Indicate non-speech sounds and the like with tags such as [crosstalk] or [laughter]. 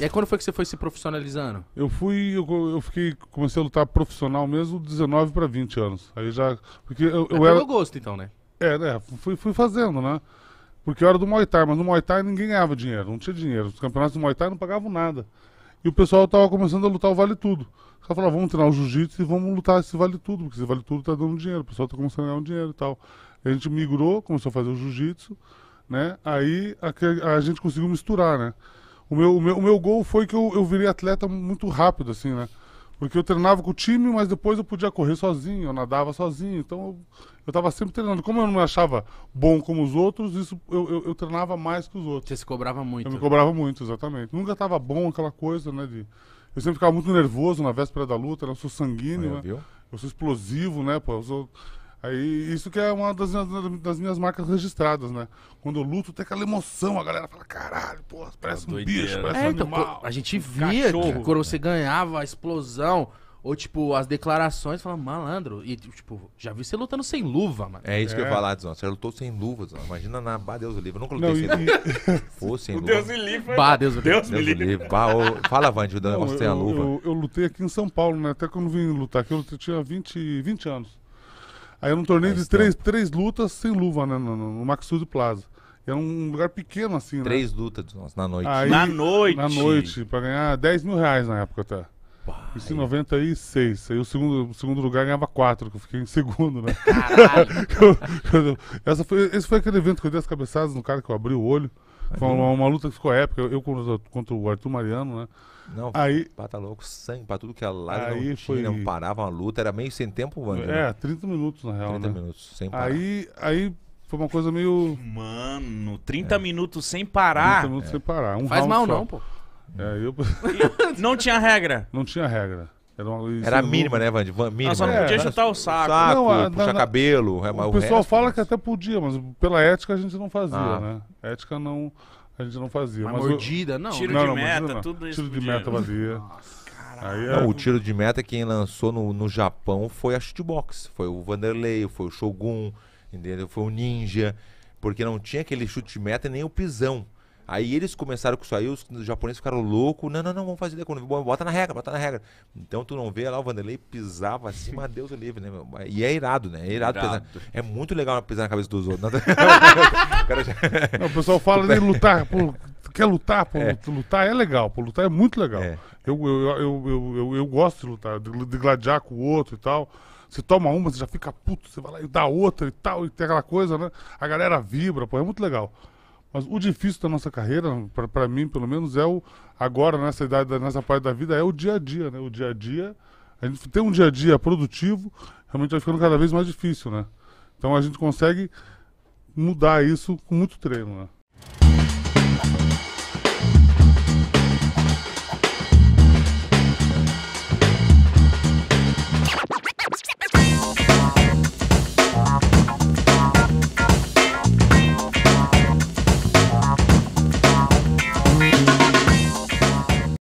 E aí quando foi que você foi se profissionalizando? Eu fui, eu, eu fiquei, comecei a lutar profissional mesmo, 19 para 20 anos. Aí já, porque eu, eu é era, pelo gosto, então, né? é, né, fui, fui fazendo, né? Porque eu era do Muay Thai, mas no Muay Thai ninguém ganhava dinheiro, não tinha dinheiro. Os campeonatos do Muay Thai não pagavam nada. E o pessoal tava começando a lutar o Vale Tudo. Os caras falaram, vamos treinar o Jiu-Jitsu e vamos lutar esse Vale Tudo, porque esse Vale Tudo tá dando dinheiro, o pessoal tá começando a ganhar um dinheiro e tal. A gente migrou, começou a fazer o Jiu-Jitsu, né? Aí a, a gente conseguiu misturar, né? O meu, o meu, o meu gol foi que eu, eu virei atleta muito rápido, assim, né? Porque eu treinava com o time, mas depois eu podia correr sozinho, eu nadava sozinho. Então eu, eu tava sempre treinando. Como eu não me achava bom como os outros, isso eu, eu, eu treinava mais que os outros. Você se cobrava muito. Eu me cobrava muito, exatamente. Nunca tava bom aquela coisa, né? De... Eu sempre ficava muito nervoso na véspera da luta, né? eu sou sanguíneo, né? Eu sou explosivo, né, pô? Eu sou... Aí, isso que é uma das, minhas- das minhas marcas registradas, né? Quando eu luto, tem aquela emoção, a galera fala, caralho, pô, parece um doideira. bicho, parece É, um então, animal. a gente via que cachorro. quando você ganhava a explosão, ou tipo, as declarações, falando, malandro, e tipo, já vi você lutando sem luva, mano. É isso que eu ia É. falar, Dzão. Você lutou sem luvas. Imagina na Bah, Deus o livre. Eu nunca Não, lutei e, sem luva. [laughs] Pô, sem O luva. Deus me livre. Bah, Deus me Deus me Deus o livre. livre. Bah, ô, Fala, Vande, o não, negócio sem a eu, luva. eu, eu lutei aqui em São Paulo, né? Até quando vim lutar aqui, eu lutei- tinha 20, 20 anos. Aí eu num torneio Faz de três, três lutas sem luva, né? No, no, no Maxud Plaza. Era um lugar pequeno assim, né? Três lutas na noite. Aí- Na noite. Na noite, pra ganhar 10 mil reais na época até. Pá, Isso em 96. Aí o segundo, o segundo lugar ganhava 4, que eu fiquei em segundo, né? Caralho. [laughs] Essa foi, esse foi aquele evento que eu dei as cabeçadas no cara que eu abri o olho. Foi uma, uma luta que ficou épica. Eu, eu contra, contra o Arthur Mariano, né? Não, Aí, pá, tá louco. Sangue pra tudo que é lado. Aí não foi- não parava uma luta. Era meio sem tempo, Vande. né? é, 30 minutos na real, 30 né? minutos, sem parar. Aí, aí foi uma coisa meio. Mano, 30 É. minutos sem 30 parar. minutos sem parar. Um Faz round mal só. não, pô. É, eu Não tinha regra. não tinha regra. Era, uma, Era a mínima, né, Vande? Van- Mínima. Só não né? podia É. chutar o saco. Saco, Não, a- puxar na- cabelo. é, mas O pessoal resto, fala que até podia, mas pela ética a gente não fazia, Ah. né? Ética não. A gente não fazia. Mas o- mordida, não. Tiro né? de não, meta, imagina, tudo isso Tiro de podia. meta valia. Aí é- Não, o tiro de meta quem lançou no, no Japão foi a shootbox. Foi o Vanderlei, foi o Shogun, entendeu? Foi o Ninja. Porque não tinha aquele chute de meta nem o pisão. Aí eles começaram com isso aí, os japoneses ficaram loucos. Não, não, não, vamos fazer daí, quando- bota na regra, bota na regra. Então tu não vê lá o Vanderlei pisava acima, Deus o livre, né? E é irado, né? É irado, Irado. Pisar. É muito legal pisar na cabeça dos outros. [laughs] O cara já- Não, o pessoal fala de [laughs] lutar, pô, quer lutar, pô, É. lutar é legal, pô, lutar é muito legal. É. Eu, eu, eu, eu, eu, eu gosto de lutar, de, de gladiar com o outro e tal. Você toma uma, você já fica puto, você vai lá e dá outra e tal, e tem aquela coisa, né? A galera vibra, pô, é muito legal. Mas o difícil da nossa carreira, pra mim pelo menos, é o. Agora, nessa idade, da- nessa parte da vida, é o dia a dia, né? O dia a dia. A gente tem um dia a dia produtivo, realmente vai ficando cada vez mais difícil, né? Então a gente consegue mudar isso com muito treino, né?